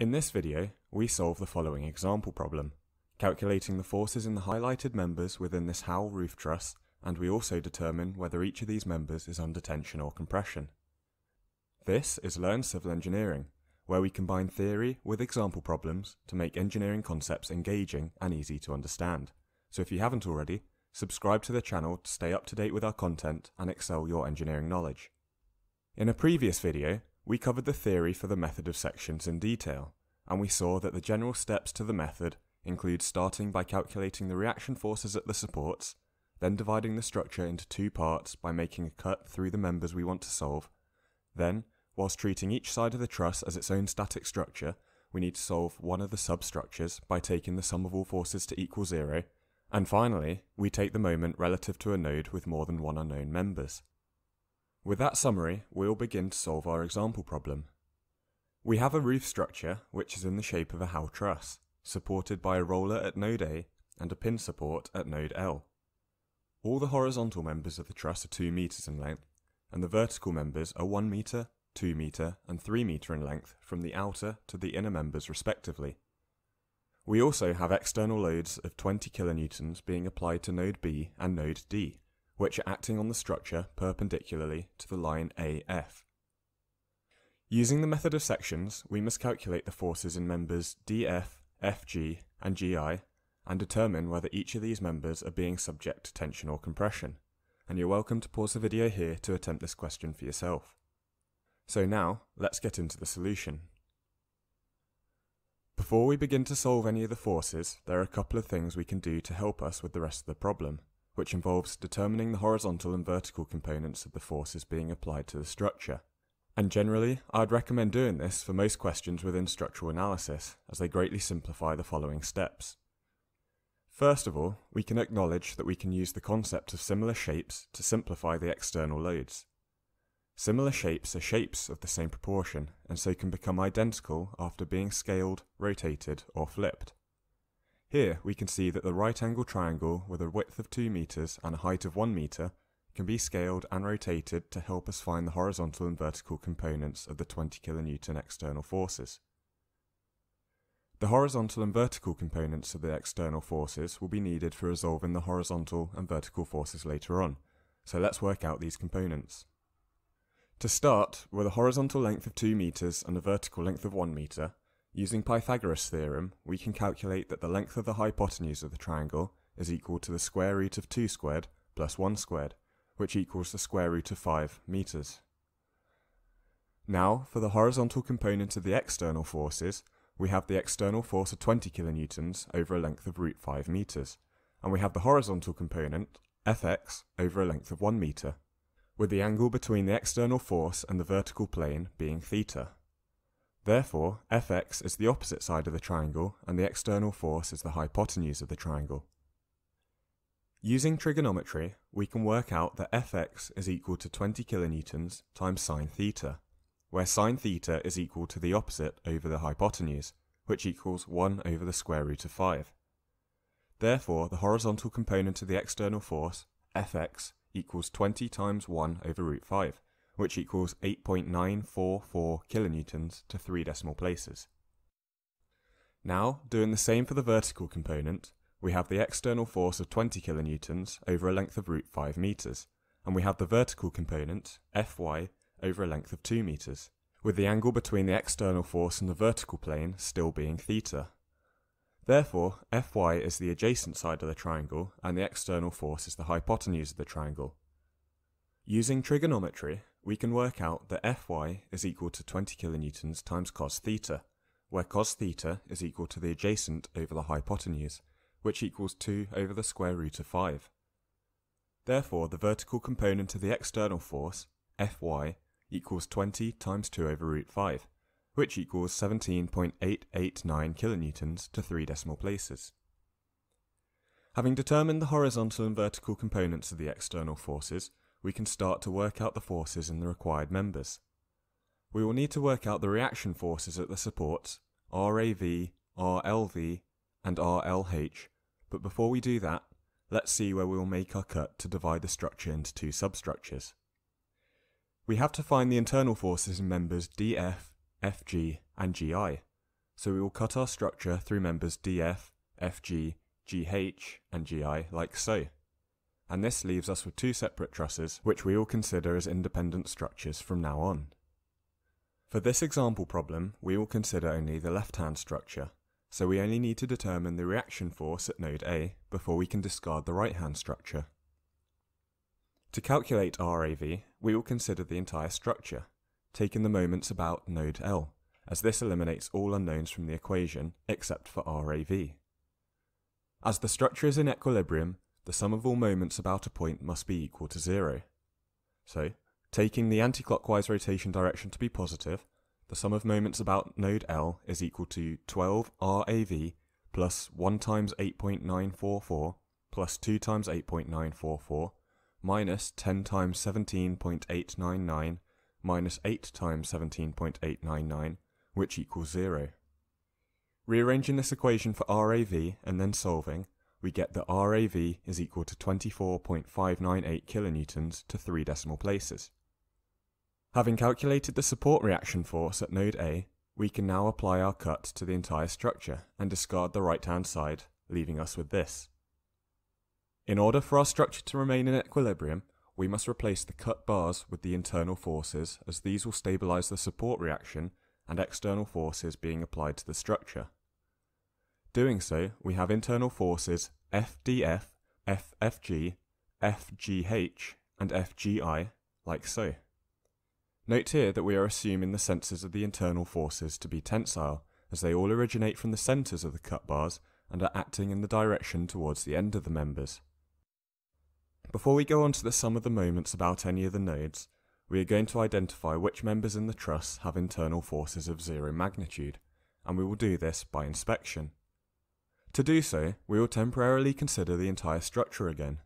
In this video, we solve the following example problem, calculating the forces in the highlighted members within this Howe roof truss, and we also determine whether each of these members is under tension or compression. This is Learn Civil Engineering, where we combine theory with example problems to make engineering concepts engaging and easy to understand. So if you haven't already, subscribe to the channel to stay up to date with our content and excel your engineering knowledge. In a previous video, we covered the theory for the method of sections in detail, and we saw that the general steps to the method include starting by calculating the reaction forces at the supports, then dividing the structure into two parts by making a cut through the members we want to solve. Then, whilst treating each side of the truss as its own static structure, we need to solve one of the substructures by taking the sum of all forces to equal zero. And finally, we take the moment relative to a node with more than one unknown members. With that summary, we'll begin to solve our example problem. We have a roof structure which is in the shape of a Howe truss, supported by a roller at node A and a pin support at node L. All the horizontal members of the truss are 2 metres in length, and the vertical members are 1 metre, 2 metre, and 3 metre in length from the outer to the inner members respectively. We also have external loads of 20 kilonewtons being applied to node B and node D which are acting on the structure perpendicularly to the line AF. Using the method of sections, we must calculate the forces in members DF, FG, and GI and determine whether each of these members are being subject to tension or compression. And you're welcome to pause the video here to attempt this question for yourself. So now, let's get into the solution. Before we begin to solve any of the forces, there are a couple of things we can do to help us with the rest of the problem which involves determining the horizontal and vertical components of the forces being applied to the structure. And generally, I'd recommend doing this for most questions within structural analysis, as they greatly simplify the following steps. First of all, we can acknowledge that we can use the concept of similar shapes to simplify the external loads. Similar shapes are shapes of the same proportion, and so can become identical after being scaled, rotated, or flipped. Here we can see that the right angle triangle with a width of 2 meters and a height of 1 meter can be scaled and rotated to help us find the horizontal and vertical components of the 20 kilonewton external forces. The horizontal and vertical components of the external forces will be needed for resolving the horizontal and vertical forces later on, so let's work out these components. To start, with a horizontal length of 2 meters and a vertical length of 1 meter, Using Pythagoras' theorem, we can calculate that the length of the hypotenuse of the triangle is equal to the square root of 2 squared plus 1 squared, which equals the square root of 5 meters. Now, for the horizontal component of the external forces, we have the external force of 20 kilonewtons over a length of root 5 meters, and we have the horizontal component, Fx, over a length of 1 meter, with the angle between the external force and the vertical plane being theta. Therefore, Fx is the opposite side of the triangle and the external force is the hypotenuse of the triangle. Using trigonometry, we can work out that Fx is equal to 20 kilonewtons times sine theta, where sine theta is equal to the opposite over the hypotenuse, which equals 1 over the square root of 5. Therefore, the horizontal component of the external force, Fx, equals 20 times 1 over root 5, which equals 8.944 kilonewtons to three decimal places. Now, doing the same for the vertical component, we have the external force of 20 kilonewtons over a length of root 5 meters, and we have the vertical component, Fy, over a length of 2 meters, with the angle between the external force and the vertical plane still being theta. Therefore, Fy is the adjacent side of the triangle, and the external force is the hypotenuse of the triangle. Using trigonometry, we can work out that Fy is equal to 20 kilonewtons times cos theta, where cos theta is equal to the adjacent over the hypotenuse, which equals 2 over the square root of 5. Therefore, the vertical component of the external force, Fy, equals 20 times 2 over root 5, which equals 17.889 kilonewtons to 3 decimal places. Having determined the horizontal and vertical components of the external forces, we can start to work out the forces in the required members. We will need to work out the reaction forces at the supports, RAV, RLV, and RLH, but before we do that, let's see where we will make our cut to divide the structure into two substructures. We have to find the internal forces in members DF, FG, and GI. so we will cut our structure through members DF, FG, GH, and GI like so. And this leaves us with two separate trusses, which we will consider as independent structures from now on. For this example problem, we will consider only the left-hand structure, so we only need to determine the reaction force at node A before we can discard the right-hand structure. To calculate RAV, we will consider the entire structure, taking the moments about node L, as this eliminates all unknowns from the equation except for RAV. As the structure is in equilibrium, the sum of all moments about a point must be equal to zero. So, taking the anticlockwise rotation direction to be positive, the sum of moments about node L is equal to 12 RAV plus 1 times 8.944 plus 2 times 8.944 minus 10 times 17.899 minus 8 times 17.899, which equals 0. Rearranging this equation for RAV and then solving, we get that RAV is equal to 24.598 kilonewtons to three decimal places. Having calculated the support reaction force at node A, we can now apply our cut to the entire structure and discard the right hand side, leaving us with this. In order for our structure to remain in equilibrium, we must replace the cut bars with the internal forces as these will stabilise the support reaction and external forces being applied to the structure. Doing so, we have internal forces FDF, FFG, FGH, and FGI, like so. Note here that we are assuming the centres of the internal forces to be tensile, as they all originate from the centres of the cut bars and are acting in the direction towards the end of the members. Before we go on to the sum of the moments about any of the nodes, we are going to identify which members in the truss have internal forces of zero magnitude, and we will do this by inspection. To do so, we will temporarily consider the entire structure again.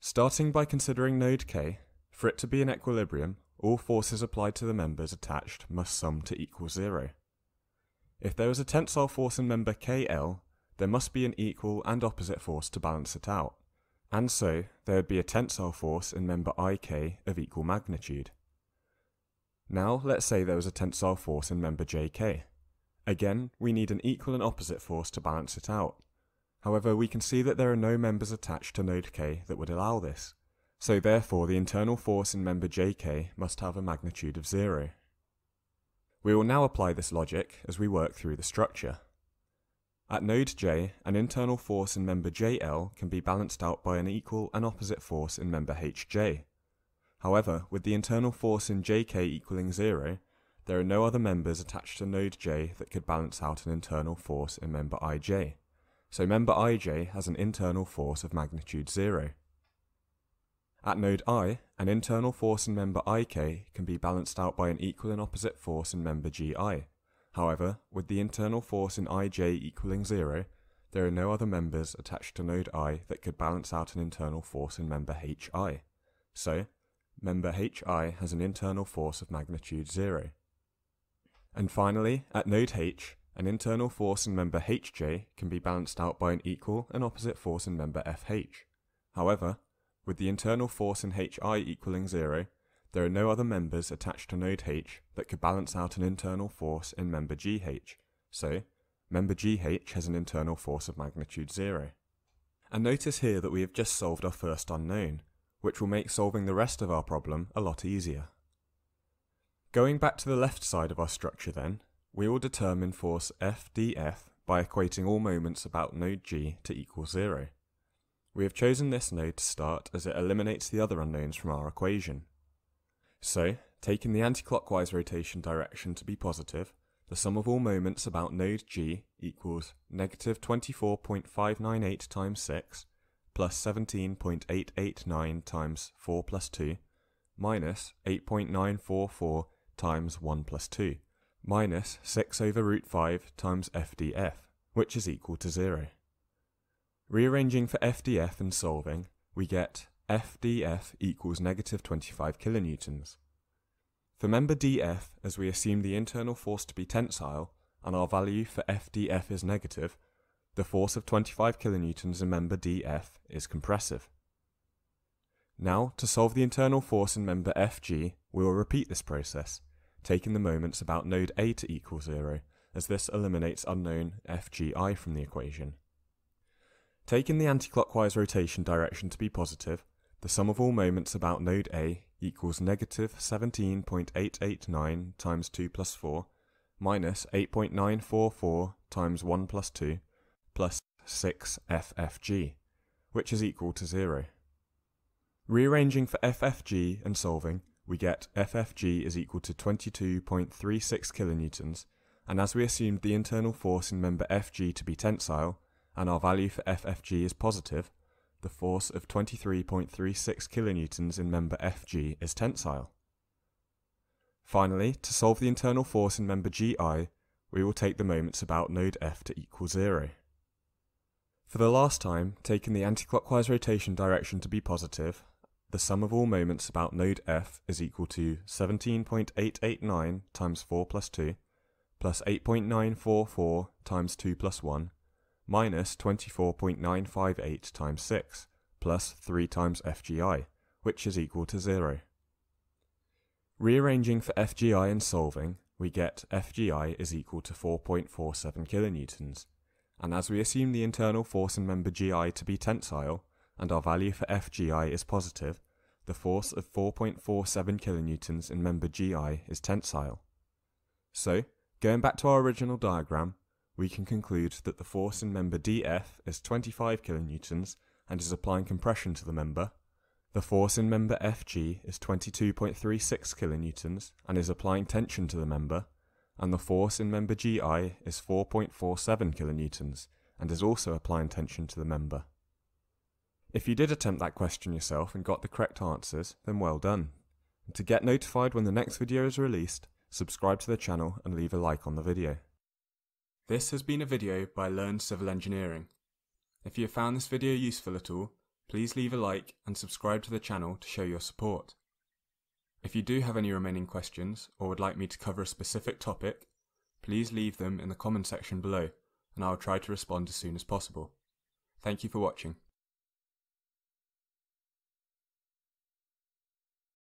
Starting by considering node K, for it to be in equilibrium, all forces applied to the members attached must sum to equal zero. If there is a tensile force in member KL, there must be an equal and opposite force to balance it out and so there would be a tensile force in member IK of equal magnitude. Now let's say there was a tensile force in member JK. Again, we need an equal and opposite force to balance it out. However, we can see that there are no members attached to node K that would allow this, so therefore the internal force in member JK must have a magnitude of zero. We will now apply this logic as we work through the structure. At node J, an internal force in member JL can be balanced out by an equal and opposite force in member HJ. However, with the internal force in JK equaling 0, there are no other members attached to node J that could balance out an internal force in member IJ. So member IJ has an internal force of magnitude 0. At node I, an internal force in member IK can be balanced out by an equal and opposite force in member GI. However, with the internal force in ij equaling 0, there are no other members attached to node i that could balance out an internal force in member hi. So, member hi has an internal force of magnitude 0. And finally, at node h, an internal force in member hj can be balanced out by an equal and opposite force in member fh. However, with the internal force in hi equaling 0, there are no other members attached to node H that could balance out an internal force in member GH, so member GH has an internal force of magnitude 0. And notice here that we have just solved our first unknown, which will make solving the rest of our problem a lot easier. Going back to the left side of our structure then, we will determine force FDF by equating all moments about node G to equal 0. We have chosen this node to start as it eliminates the other unknowns from our equation. So, taking the anticlockwise rotation direction to be positive, the sum of all moments about node G equals negative 24.598 times 6 plus 17.889 times 4 plus 2 minus 8.944 times 1 plus 2 minus 6 over root 5 times FDF, which is equal to 0. Rearranging for FDF and solving, we get FDF equals negative 25 kilonewtons. For member DF, as we assume the internal force to be tensile, and our value for FDF is negative, the force of 25 kilonewtons in member DF is compressive. Now, to solve the internal force in member FG, we will repeat this process, taking the moments about node A to equal 0, as this eliminates unknown FGI from the equation. Taking the anticlockwise rotation direction to be positive, the sum of all moments about node A equals negative 17.889 times 2 plus 4 minus 8.944 times 1 plus 2 plus 6 FFG, which is equal to 0. Rearranging for FFG and solving, we get FFG is equal to 22.36 kilonewtons, and as we assumed the internal force in member FG to be tensile, and our value for FFG is positive, the force of 23.36 kilonewtons in member FG is tensile. Finally, to solve the internal force in member GI, we will take the moments about node F to equal zero. For the last time, taking the anticlockwise rotation direction to be positive, the sum of all moments about node F is equal to 17.889 times 4 plus 2 plus 8.944 times 2 plus 1 minus 24.958 times 6 plus 3 times FGI, which is equal to 0. Rearranging for FGI and solving, we get FGI is equal to 4.47 kilonewtons, and as we assume the internal force in member GI to be tensile, and our value for FGI is positive, the force of 4.47 kilonewtons in member GI is tensile. So, going back to our original diagram, we can conclude that the force in member DF is 25 kilonewtons and is applying compression to the member. The force in member FG is 22.36 kilonewtons and is applying tension to the member, and the force in member GI is 4.47 kilonewtons and is also applying tension to the member. If you did attempt that question yourself and got the correct answers, then well done. And to get notified when the next video is released, subscribe to the channel and leave a like on the video. This has been a video by Learn Civil Engineering. If you have found this video useful at all, please leave a like and subscribe to the channel to show your support. If you do have any remaining questions or would like me to cover a specific topic, please leave them in the comment section below and I will try to respond as soon as possible. Thank you for watching.